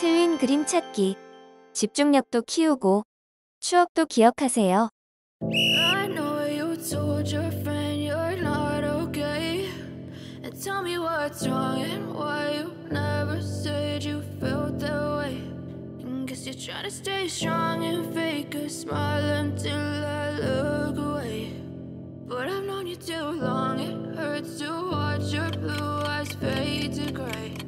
틀린 그림 찾기. 집중력도 키우고 추억도 기억하세요. Tell me what's wrong and why you never said you felt that way. And guess you're trying to stay strong and fake a smile until I look away. But I've known you too long, it hurts to watch your blue eyes fade to gray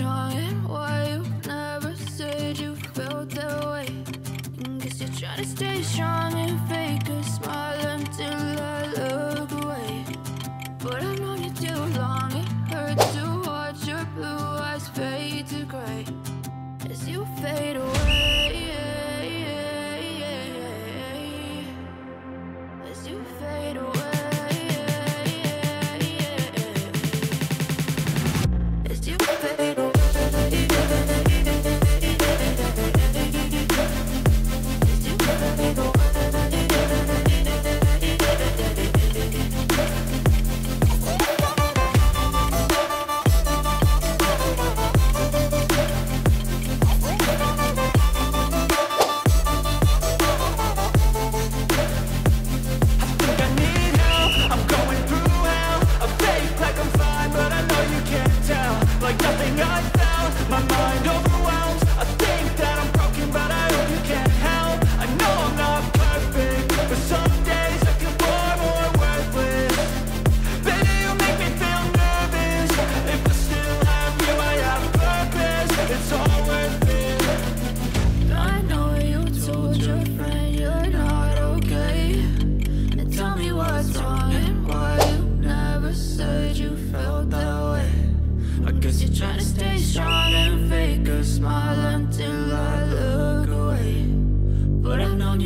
me Nothing I found My mind overwhelms